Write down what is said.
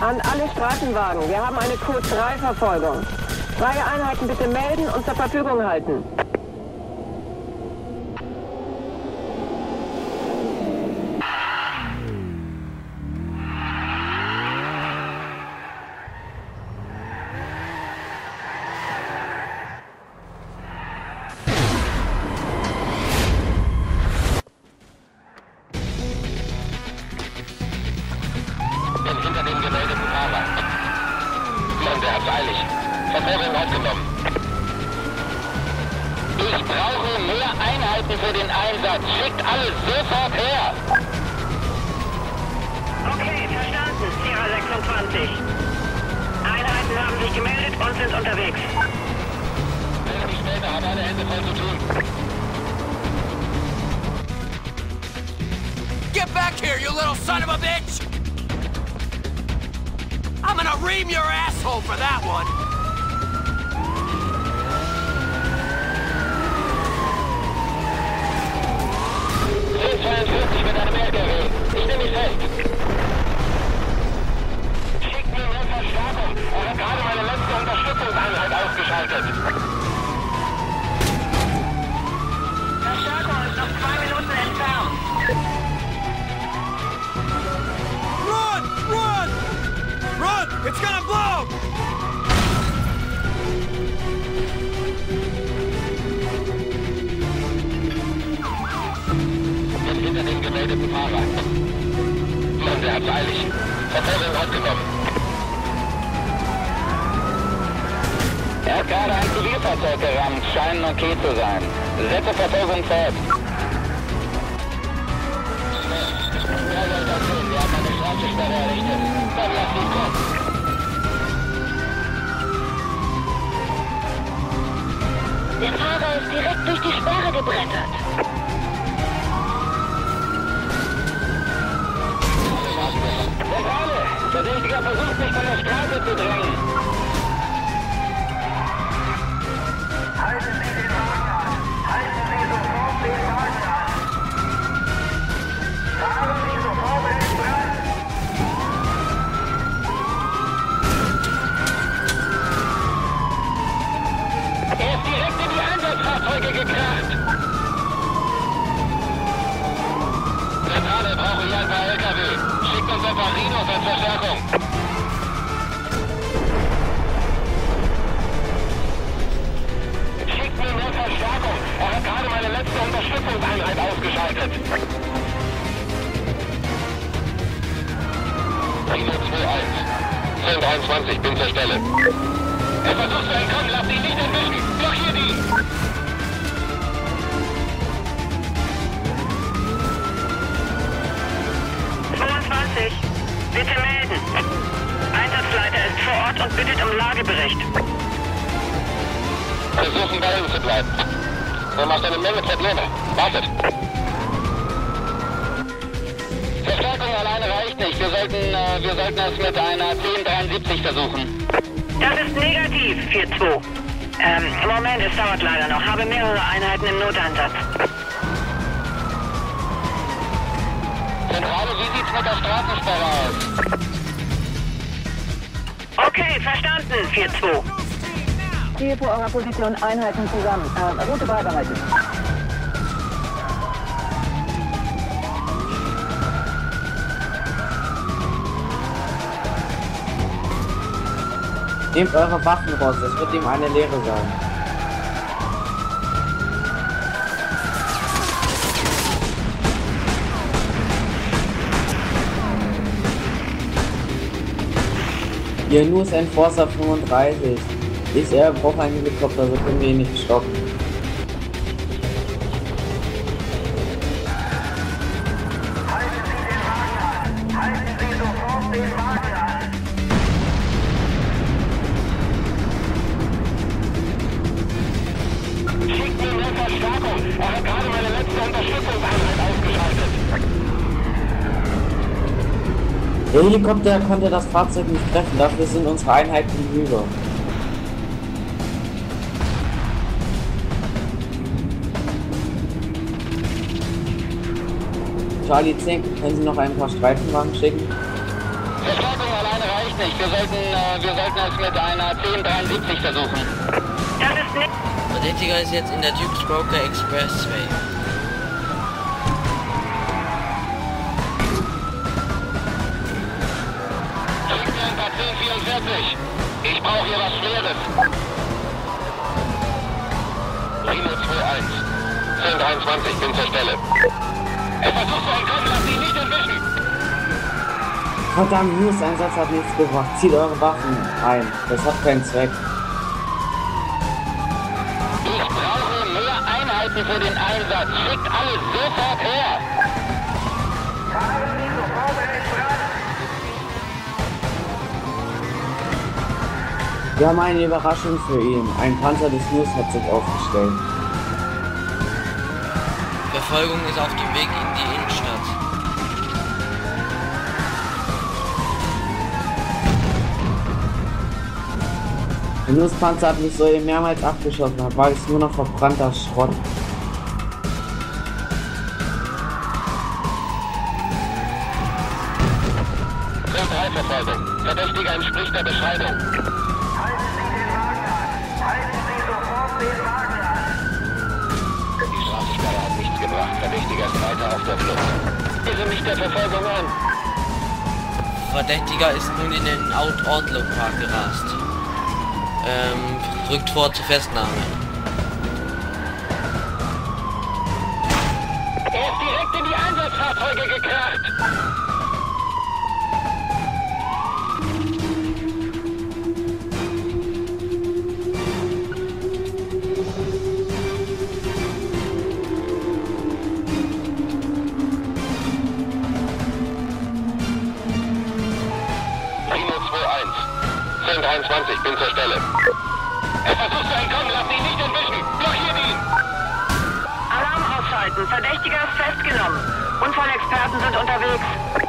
An alle Straßenwagen, wir haben eine Code-3-Verfolgung. Freie Einheiten bitte melden und zur Verfügung halten. Für den Einsatz. Schickt alles sofort her. Okay, verstanden, Sierra 26. Einheiten haben sich gemeldet und sind unterwegs. Melde mich später, habe alle Hände voll zu tun. Get back here, you little son of a bitch! I'm gonna ream your asshole for that one! It's gonna blow! Bin hinter dem gemeldeten Fahrer. Mann, der hat's eilig. Verfolgung aufgenommen. Gerade ein Zivilfahrzeug gerammt. Scheinen okay zu sein. Setze Verfolgung fort. Ja, soll das sehen. Wir haben eine Straßensperre errichtet. Dann lass ihn kommen. Der Fahrer ist direkt durch die Sperre gebrettert. Zentrale! Verdächtiger versucht mich von der Straße zu drängen. Halten Sie den 2-1. 1023, bin zur Stelle. Er versucht zu entkommen, lasst ihn nicht entwischen. Blockiert ihn! Bitte melden. Einsatzleiter ist vor Ort und bittet um Lagebericht. Versuchen bei uns zu bleiben. Er macht eine Menge Probleme. Wartet. Wir sollten, äh, wir sollten es mit einer 1073 versuchen. Das ist negativ, 4-2. Ähm, Moment, es dauert leider noch. Habe mehrere Einheiten im Noteinsatz. Zentrale, wie sieht's mit der Straßensperre aus? Okay, verstanden, 4-2. Stehe vor eurer Position Einheiten zusammen. Ähm, Route beibehalten. Nehmt eure Waffen raus, das wird ihm eine Lehre sein. Nur ist Enforcer 35. Ist er braucht einen Helikopter, so können wir ihn nicht stoppen. Verstärkung. Er hat gerade meine letzte Unterstützungseinheit ausgeschaltet. Der Helikopter konnte das Fahrzeug nicht treffen, dafür sind unsere Einheiten hinüber. Charlie 10, können Sie noch ein paar Streifenwagen schicken? Verstärkung alleine reicht nicht. Wir sollten, äh, wir sollten es mit einer 1073 versuchen. Das ist nicht... Verdächtiger ist jetzt in der Dukes Broker Expressway. Schicken mir ein paar 1044. Ich brauche hier was Schweres. Rino 21. 1023, bin zur Stelle. Er versucht zu entkommen, lasst ihn nicht entwischen. Verdammt, News-Einsatz hat nichts gebracht. Zieht eure Waffen ein. Das hat keinen Zweck. Einheiten für den Einsatz. Schickt alle sofort her. Fahren Sie sofort in den Brand. Wir haben eine Überraschung für ihn. Ein Panzer des News hat sich aufgestellt. Verfolgung ist auf dem Weg in die Innenstadt. Der News-Panzer hat mich soeben mehrmals abgeschossen. Hat war es nur noch verbrannter Schrott. Verfolgung. Verdächtiger entspricht der Beschreibung. Halten Sie den Wagen an. Halten Sie sofort den Wagen an. Die Straßensperre hat nichts gebracht. Verdächtiger ist weiter auf der Flucht. Irre mich der Verfolgung an. Verdächtiger ist nun in den Out Ortlow Park gerast. Ähm, rückt vor zur Festnahme. Er ist direkt in die Einsatzfahrzeuge gekracht. 1023, bin zur Stelle. Er versucht zu entkommen, lasst ihn nicht entwischen. Blockiert ihn. Alarm ausschalten. Verdächtiger ist festgenommen. Unfallexperten sind unterwegs.